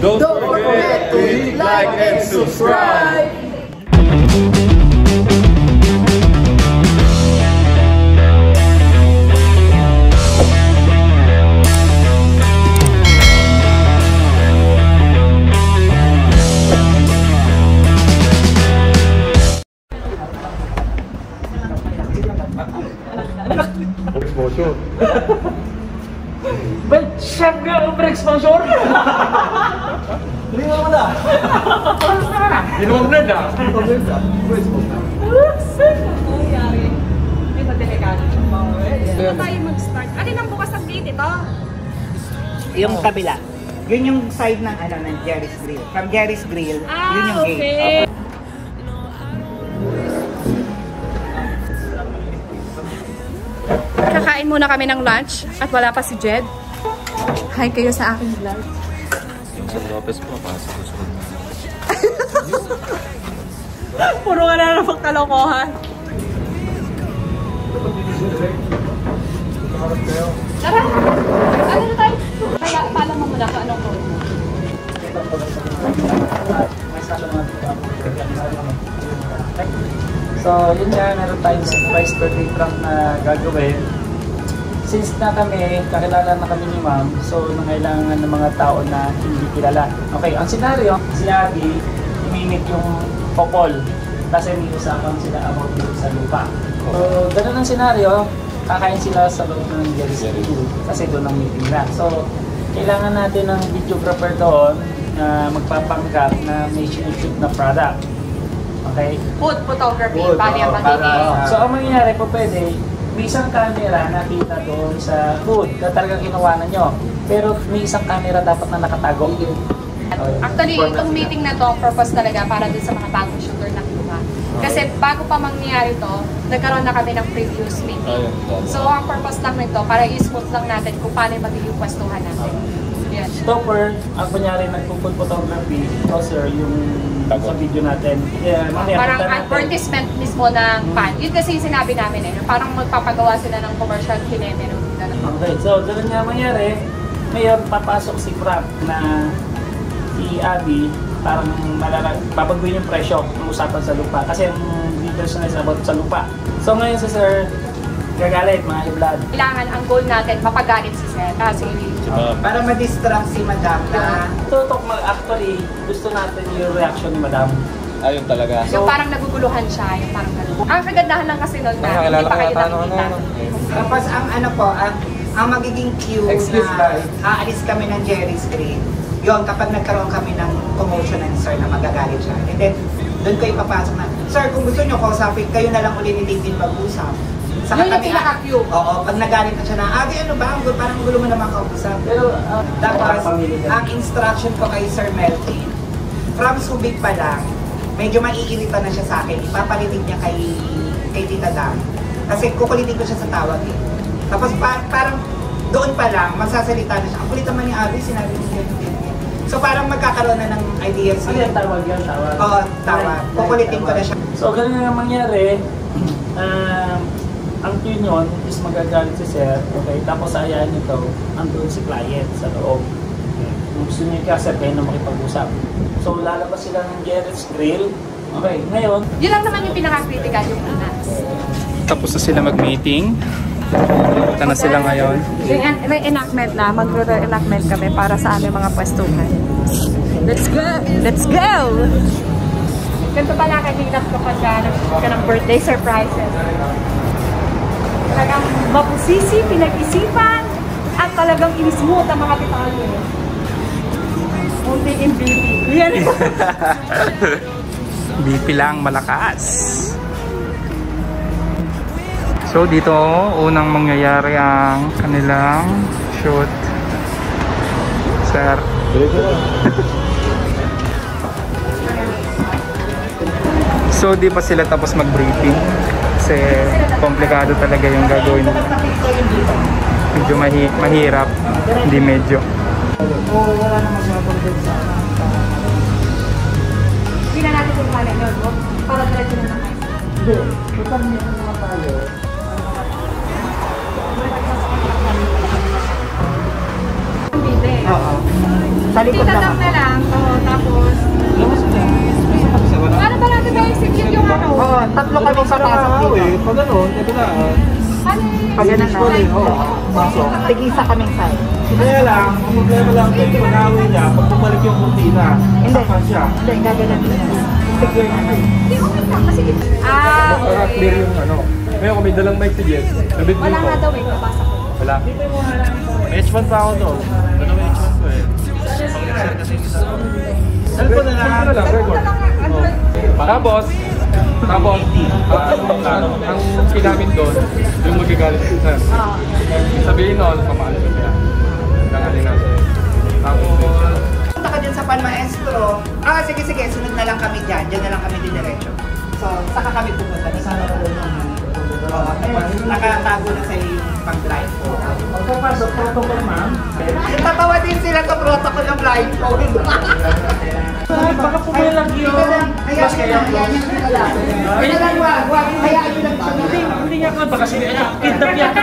Don't, forget to hit like and subscribe. Exposure. Well, chef nga over-exposure! Hindi mo na. Ginawang blend ah! Ito delikado siya pa. Sino tayo mag-start? Alin ang bukas ng gate ito? Yung kabila. Yun yung side ng ano ng Jerry's Grill. From Jerry's Grill, yun Ah, yung gate. okay. Kakain muna kami ng lunch at wala pa si Jed. Hi kayo sa aking vlog. San Lopez po, pasok ko sunod. Puro ka na namang kalokohan. Tara! Ano na tayo? So, yun nga, meron tayong surprise birthday prank na gagawin. Since na kami, kakilala na kami ni ma'am, so nangailangan ng mga tao na hindi kilala. Okay, ang senaryo, si Abby, imimit yung popol. Kasi may usapan sila about dito sa lupa. So, ganun ang senaryo, kakain sila sa loob ng Jerry's kasi doon ang meeting nila. So, kailangan natin ng videographer doon na magpapanggap na may shoot na product. Okay? Food photography, Good, bali ang oo, magiging. para- So, ang mangyayari po pwede, may isang camera nakita doon sa food na talagang kinuwanan nyo. Pero may isang camera dapat na nakatago. Actually, itong meeting na to, ang purpose talaga para dun sa mga bagong shooter na kinuha. Kasi bago pa mangyari to, nagkaroon na kami ng previous meeting. So, ang purpose lang nito, para i-smooth lang natin kung paano yung magiging pwestuhan natin. Yan. Stopper, ang kunyari nagpo-food photography, toaster, yung Tago. sa video natin. Yeah, mamaya Parang punta natin. advertisement mismo ng pan. Yun kasi yung sinabi namin eh. Parang magpapagawa sila ng commercial kineme. Ganun. Okay, so ganun nga mangyari. Ngayon, papasok si Frank na si Abby, parang malala, babaguhin yung presyo ng usapan sa lupa. Kasi ang details na is about sa lupa. So ngayon si Sir, gagalit mga iblad. Kailangan ang goal natin, mapagalit si Sir. Kasi Tsaka, Para ma-distract si Madam na Tutok mag actually, gusto natin yung reaction ni Madam. ayun talaga. yung parang naguguluhan siya, yung parang ganun. Ang kagandahan lang kasi nun na hindi pa kayo ano, nakikita. ano, Tapos ang ano po, ang, ang magiging cue Excuse na aalis kami ng Jerry's Grill, yun, kapag nagkaroon kami ng commotion ng sir na magagalit siya. And then, doon ko ipapasok na, Sir, kung gusto nyo kausapin, kayo na lang uli ni Tintin mag-usap. Yun yung pinaka-cue. Oo, pag nagalit na siya na, Abi, ano ba? Ang Parang gulo mo naman kausap. Pero, uh, Tapos, ang instruction ko kay Sir Melvin, from Subic pa lang, medyo maiirita na siya sa akin. Ipapalitig niya kay, kay Tita Dam. Kasi kukulitin ko siya sa tawag eh. Tapos pa, parang doon pa lang, magsasalita na siya. Ang kulit naman ni Abby, sinabi niya ganyan, ganyan. So parang magkakaroon na ng ideas. Ano yan, tawag yan, tawag. Oo, tawag. Kukulitin ko na siya. So, ganun nga mangyari. Um, ang cue nyon is magagalit si Sir. Okay, tapos ayahan nito, andun si client sa loob. Okay. Kung gusto niyo kasi kayo na makipag-usap. So, lalabas sila ng Garrett's Grill. Okay, ngayon, Yun lang naman yung pinaka-critical yung una. Tapos na sila mag-meeting. Punta na sila ngayon. Re-enactment na, magre-enactment kami para sa aming mga pwestuhan. Let's go! Let's go! Ganito pala kahirap kapag uh, nag-shoot ka ng birthday surprises. Talagang mapusisi, pinag-isipan, at talagang in-smooth ang mga detalye. Munti in beauty. Yan. BP lang malakas. So dito unang mangyayari ang kanilang shoot. Sir. So di pa sila tapos mag-briefing kasi komplikado talaga yung gagawin nila. Medyo mahi- mahirap, hindi medyo. Oo, wala naman Hindi na natin kung paano? Para diretso na naman. Hindi. Pag ano, ito na. ah. Ano Pag ganun na. Oo, pasok. Tigisa kaming side. Kaya lang, ang problema lang kay panawin niya, pag bumalik yung kurtina, Hindi. saka siya. Hindi, na. Secure naman. Hindi, okay lang. Kasi... Ah, Para clear okay. yung ano. Ngayon kung may dalang mic si Jess, sabit Wala dito. nga daw eh, napasok ko. Wala. May H1 pa ako doon. Ano may H1 ko eh. Cellphone na lang. na lang, record. Oh. Tapos, tapos, ah, ang, pinamin doon, yung magagalit si Sir. Sabihin nun, pamalo siya. Nangaling natin. Tapos, Punta ka dyan sa Pan Maestro. Ah, sige, sige. Sunod na lang kami dyan. Dyan na lang kami didiretso. So, saka kami pupunta. Nasama ko doon ng Oo, nakatago na sa yung pag-blind ko. Pagpapasok, protocol ma'am. Tatawa din sila sa protocol ng blindfold. Ay, baka pumilang yun. Lang lalaki. Ikaw lang, wag, wag, hayaan nyo lang Hindi, siya. hindi nga ako baka sila kidnap yata.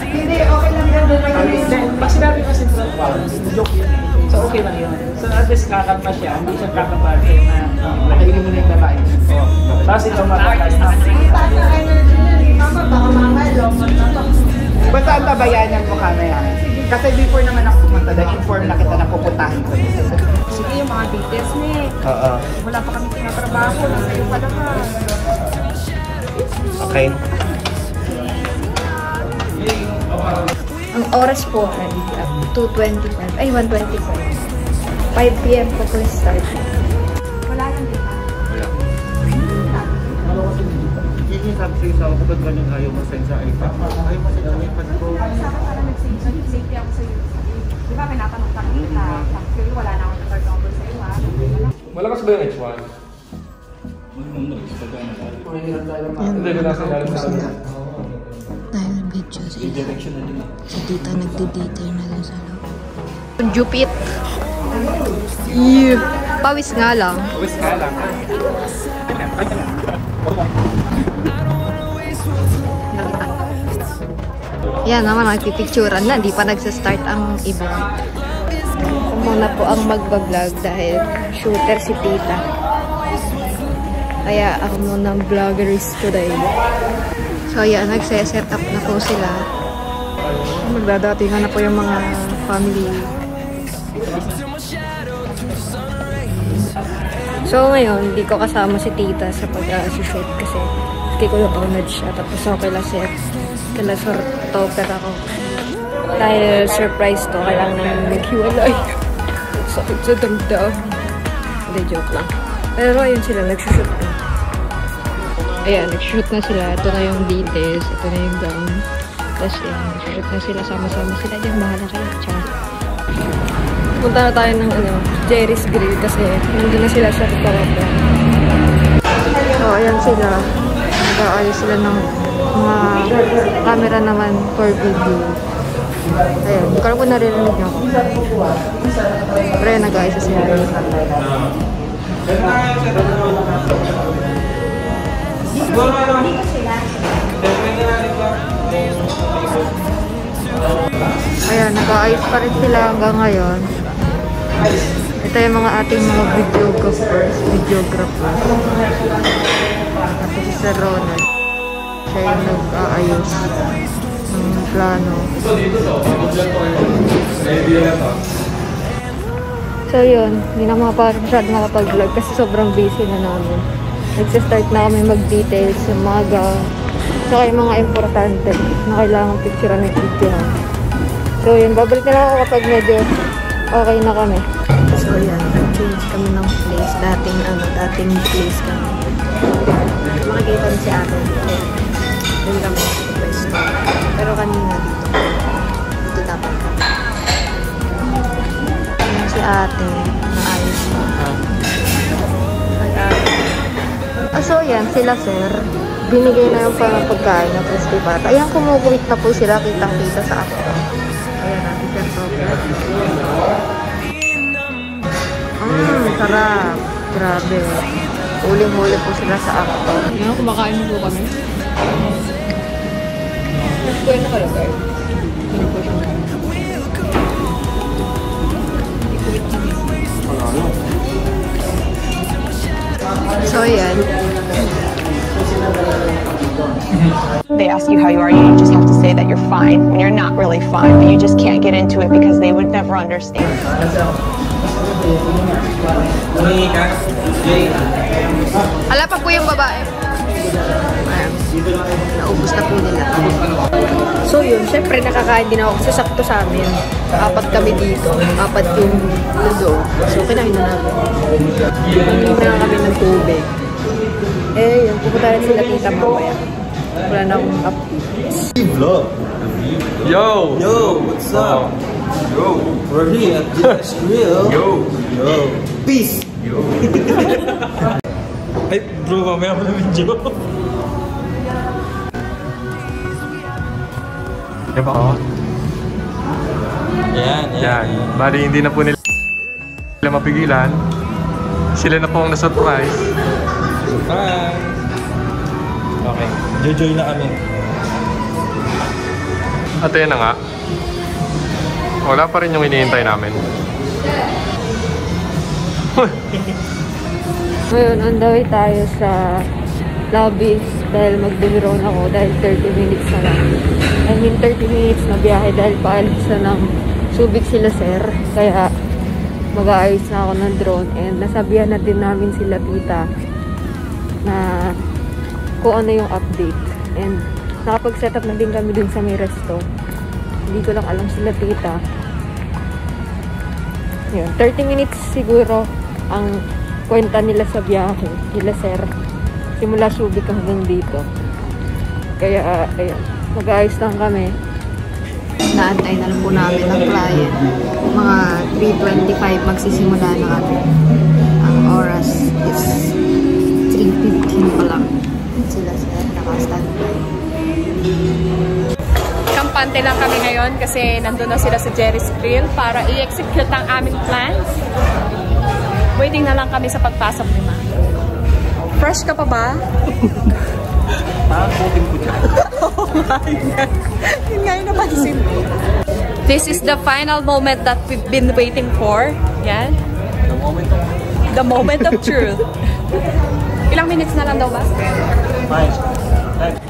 Hindi, okay lang yan. Hindi, pag sinabi kasi protocol, joke yun. So okay lang yun. So at least kakalma siya, hindi siya kakabate na Nakainin mo na yung babae. Tapos ikaw makakalma. Basta ang babayanan mo kami ha. Kasi before naman ako pumunta doon, inform na kita na pupuntahin ko. Details ni. Oo. Wala pa kami tinatrabaho. Nasa iyo pa naman. Okay. Ang oras po ay 2.25. Ay, 1.25. 5 p.m. po po yung start. Wala lang din ba? Hindi sabi sa'yo sa ako, ba't ganyan ayaw mo send sa iPad? Ayaw mo send sa iPad ko. Sa akin para nag-safety ako sa iyo. Di ba, pinatanong ka kita. Actually, wala na akong number sa iyo ha. Malakas ba yung H1? Hindi ko nasa ilalim sa akin. Dahil video sila. Si tita nagdi-detail na dun sa loob. Jupit. Yeah. Pawis nga lang. Pawis ka lang. Yan naman, nagpipicturan na. Di pa nagsa-start ang iba. Ako muna po ang magbablog dahil shooter si tita. Kaya ako muna ang vloggeries today. So yan, nagse-set up na po sila. Magdadatingan na po yung mga family. So ngayon, hindi ko kasama si tita sa pag-shoot kasi kay Kuya Onad siya. Tapos ako kay Laset. Kay Lasortoper ako. Dahil surprise to, kailangan namin maghiwalay. Sakit sa damdam. Hindi, joke lang. Pero ayun sila, nagsushoot na. Ayan, nagsushoot na sila. Ito na yung details. Ito na yung gown. Tapos ayan, nagsushoot na sila. Sama-sama sila dyan. Bahala kayo. Ciao. Punta na tayo ng ano, Jerry's Grill kasi nandun na sila sa restaurant. So, ayan sila. Nag-aayos sila ng mga camera naman for video. Ayan, hindi ko naririnig nyo. Pero ayan, nag-aayos na sila. Ayan, nag-aayos pa rin sila hanggang ngayon. Ito yung mga ating mga videographers. Videographers. Ito si Sir Ronald. Siya yung nag-aayos plano. So yun, hindi na mga masyado makapag-vlog kasi sobrang busy na namin. Nagsa-start na kami mag-details sa mga gown. Saka yung mga importante na kailangan picturean ng video. So yun, babalik na lang ako kapag medyo okay na kami. So yan, nag-change kami ng place. Dating ano, dating place kami. Makikita si ate. Doon kami. Pero kanina dito. Dito dapat kami. Ayan si ate. Naayos na. Ay, ate. Ah, so yan, sila sir. Binigay na yung parang pagkain ng crispy pata. Ayan, kumukuhit na po sila. Kitang-kita sa ako. Ayan, natin sir. Mmm, sarap. Grabe. Uling-huli po sila sa akto. Ano, kumakain mo po kami? So yeah. They ask you how you are, you just have to say that you're fine when you're not really fine, but you just can't get into it because they would never understand. Hala pa po yung babae. Naubos na po nila. So yun, syempre nakakain din ako kasi sakto sa amin. Apat kami dito. Apat yung ludo. So kinain na namin. Libre na kami ng tubig. Eh, yun. Pupunta rin sila tita mamaya. Wala na akong update. Yo! Yo, what's up? Yo, we're here at Diaz Grill. Yo, yo, peace. Yo. Ay, bro, mamaya mo na video. Diba oh? Yan, Yan. Bali, hindi na po nila sila mapigilan. Sila na po ang na-surprise. Bye. Okay, jojoy na kami. At yan na nga. Wala pa rin yung iniintay namin. Ngayon, on the way tayo sa lobby dahil mag-drone ako dahil 30 minutes na lang. I mean, 30 minutes na biyahe dahil paalis na ng Subic sila, sir. Kaya, mag-aayos na ako ng drone and nasabihan na din namin sila tita na kung ano yung update. And nakapag-set up na din kami dun sa may resto. Hindi ko lang alam sila tita. Yun, 30 minutes siguro ang kwenta nila sa biyahe, nila sir. Simula Subic hanggang dito. Kaya, ayun, mag-ayos lang kami. Naantay na lang po namin ng client. Mga 3.25 magsisimula na kami. Ang oras is 3.15 pa lang. Sila sir, naka-standby. Kampante lang kami ngayon kasi nandun na sila sa Jerry's Grill para i-execute ang aming plans. Waiting na lang kami sa pagpasok ni Ma. Fresh ka pa ba? oh my God. Yun nga yung. This is the final moment that we've been waiting for. Yan. The moment of The moment of truth. Ilang minutes na lang daw ba? Fine.